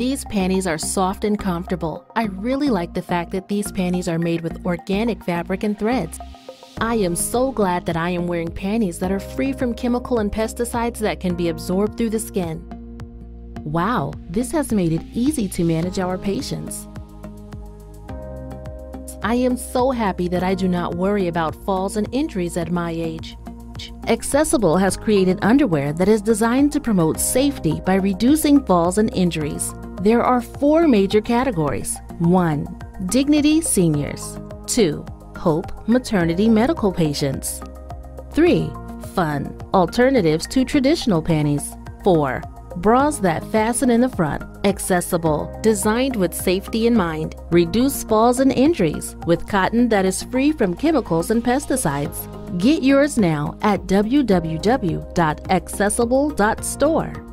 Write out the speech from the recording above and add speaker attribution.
Speaker 1: These panties are soft and comfortable. I really like the fact that these panties are made with organic fabric and threads. I am so glad that I am wearing panties that are free from chemical and pesticides that can be absorbed through the skin. Wow, this has made it easy to manage our patients. I am so happy that I do not worry about falls and injuries at my age. Accessible has created underwear that is designed to promote safety by reducing falls and injuries. There are four major categories 1. Dignity seniors, 2. Hope maternity medical patients, 3. Fun alternatives to traditional panties, 4. Bras that fasten in the front, accessible, designed with safety in mind, reduce falls and injuries with cotton that is free from chemicals and pesticides. Get yours now at www.accessible.store.